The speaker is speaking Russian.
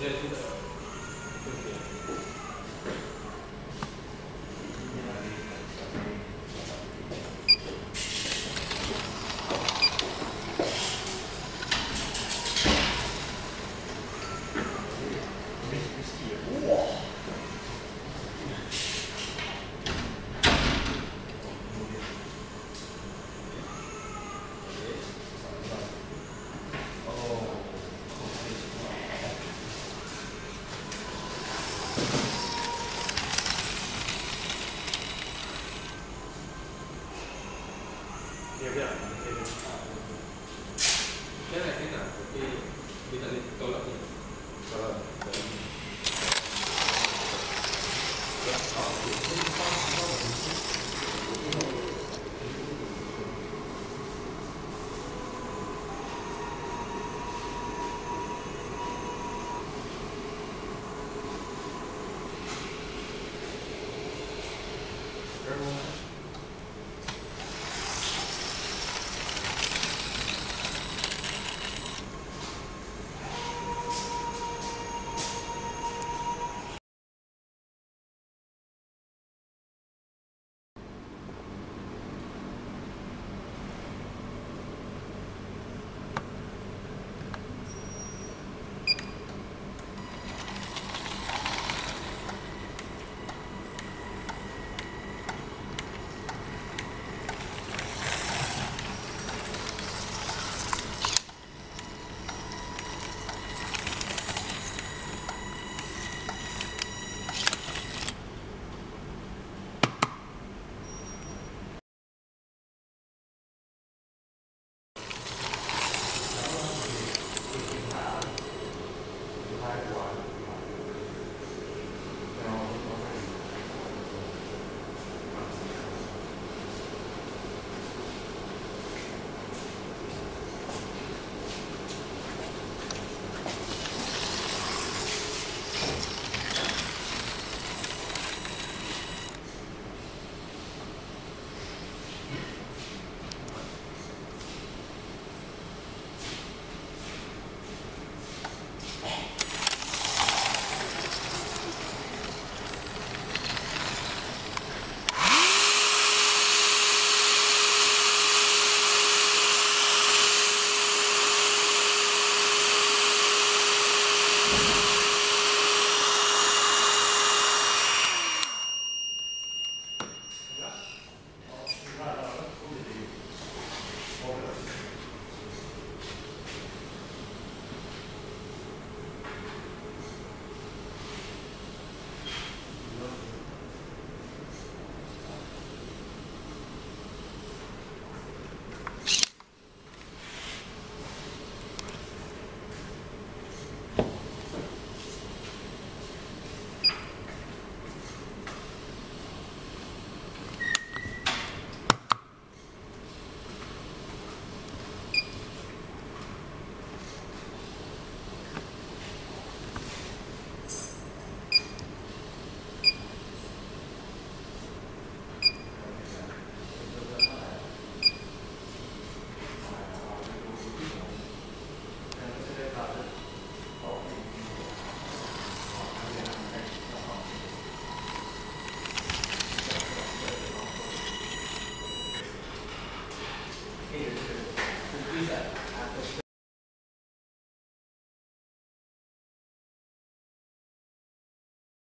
для этого Yeah.